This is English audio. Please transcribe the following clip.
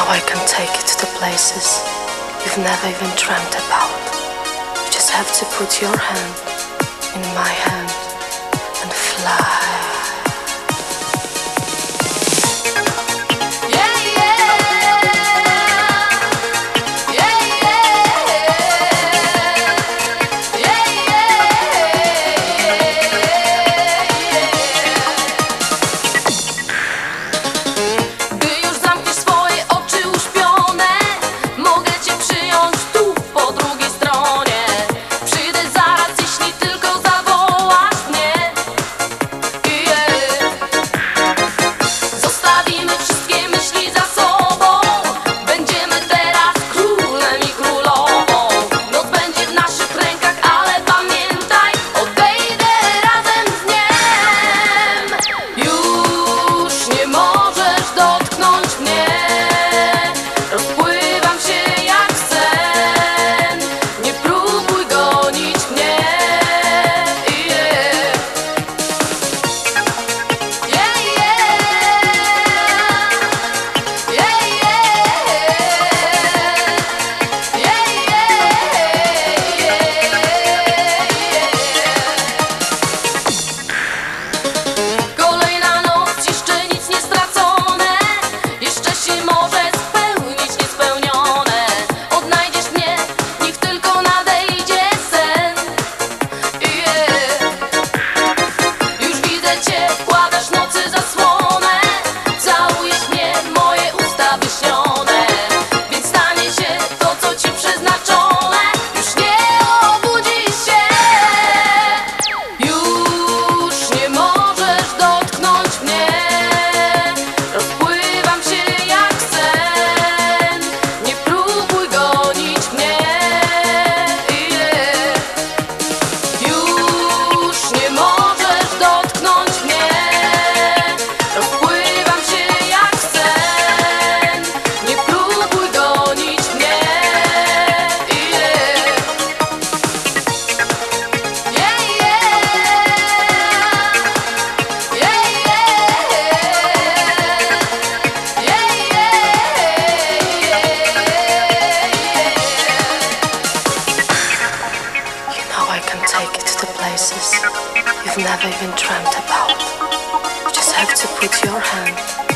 know I can take you to the places you've never even dreamt about. You just have to put your hand in my hand and fly. Places you've never even dreamt about. You just have to put your hand